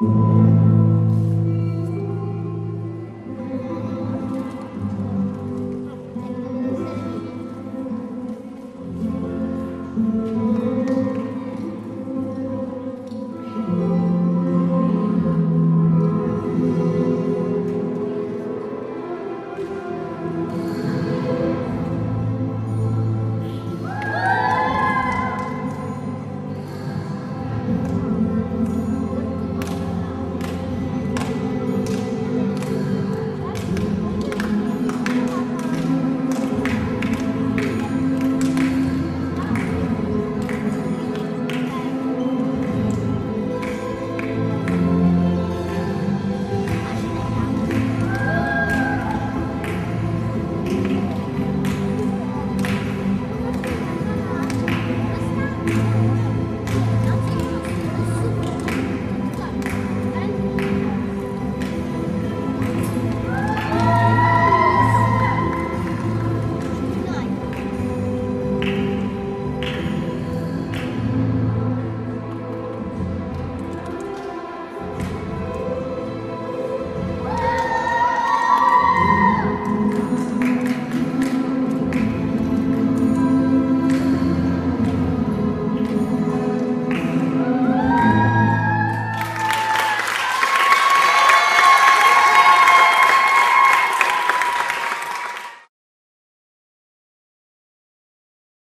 う